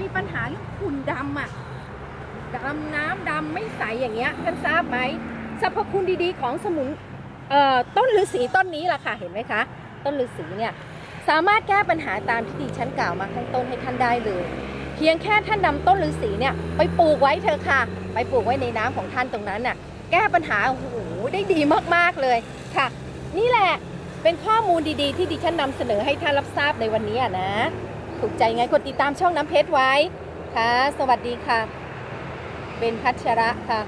มีปัญหาเรื่องฝุ่นดำอะดำน้ำดำไม่ใสอย่างเงี้ยท่านทราบไหมสรรพคุณดีๆของสมุนเอ่อต้นฤาษีต้นนี้ล่ะค่ะเห็นไหมคะ ต้นฤาษีเนี่ยสามารถแก้ปัญหาตามที่ดิฉันกล่าวมาข้างต้นให้ท่านได้เลย เพียงแค่ท่านนำต้นฤาษีเนี่ยไปปลูกไว้เถอะค่ะ ไปปลูกไว้ในน้ำของท่านตรงนั้นน่ะแก้ปัญหาโอ้โหได้ดีมากๆเลยค่ะ นี่แหละเป็นข้อมูลดีๆ ที่ดิฉันนำเสนอให้ท่านรับทราบในวันนี้นะ ถูกใจไงกดติดตามช่องน้ำเพชรไว้ค่ะ สวัสดีค่ะ เป็นพัชระค่ะ